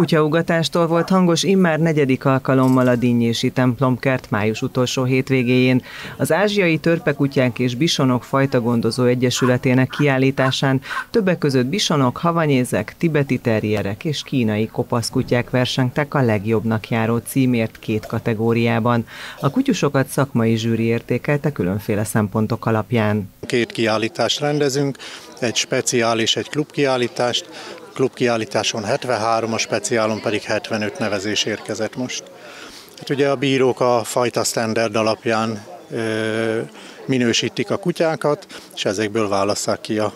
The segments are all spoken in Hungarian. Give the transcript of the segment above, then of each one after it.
Kutyaugatástól volt hangos immár negyedik alkalommal a Dinnyési temploмкert május utolsó hétvégéjén. Az ázsiai törpekutyák és bisonok fajta gondozó egyesületének kiállításán többek között bisonok, havanyézek, tibeti terrierek és kínai kopaszkutyák versengtek a legjobbnak járó címért két kategóriában. A kutyusokat szakmai zsűri értékelte különféle szempontok alapján. Két kiállítást rendezünk, egy speciális, egy klubkiállítást klubkiállításon 73, a speciálon pedig 75 nevezés érkezett most. Hát ugye a bírók a fajta standard alapján ö, minősítik a kutyákat, és ezekből válasszák ki a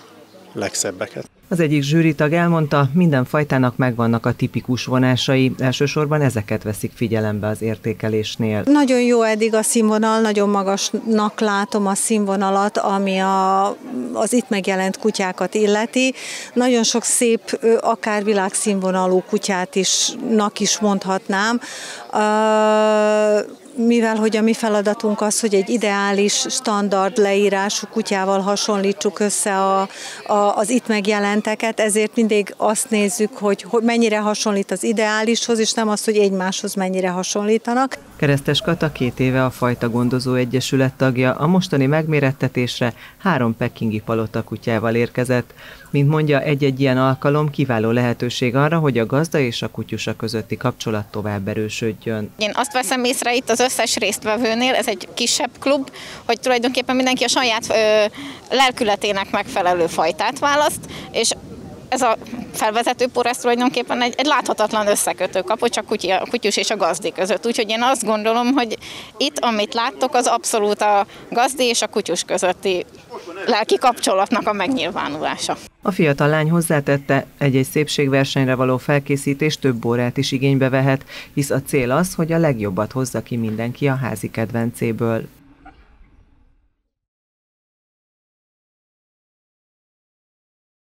legszebbeket. Az egyik zsűritag elmondta, minden fajtának megvannak a tipikus vonásai, elsősorban ezeket veszik figyelembe az értékelésnél. Nagyon jó eddig a színvonal, nagyon magasnak látom a színvonalat, ami a, az itt megjelent kutyákat illeti. Nagyon sok szép, akár világszínvonalú kutyát is, nak is mondhatnám. Uh, mivel hogy a mi feladatunk az, hogy egy ideális, standard leírású kutyával hasonlítsuk össze a, a, az itt megjelenteket, ezért mindig azt nézzük, hogy, hogy mennyire hasonlít az ideálishoz, és nem az, hogy egymáshoz mennyire hasonlítanak. Keresztes Kata két éve a Fajta Gondozó Egyesület tagja, a mostani megmérettetésre három pekingi palota kutyával érkezett. Mint mondja, egy-egy ilyen alkalom kiváló lehetőség arra, hogy a gazda és a kutyusa közötti kapcsolat tovább erősödjön. Én azt veszem észre itt az összes résztvevőnél, ez egy kisebb klub, hogy tulajdonképpen mindenki a saját ö, lelkületének megfelelő fajtát választ, és ez a felvezető por, ez tulajdonképpen egy, egy láthatatlan összekötő kapocs a, kutyi, a kutyus és a gazdi között. Úgyhogy én azt gondolom, hogy itt, amit láttok, az abszolút a gazdi és a kutyus közötti lelki kapcsolatnak a megnyilvánulása. A fiatal lány hozzátette, egy-egy szépségversenyre való felkészítés több órát is igénybe vehet, hisz a cél az, hogy a legjobbat hozza ki mindenki a házi kedvencéből.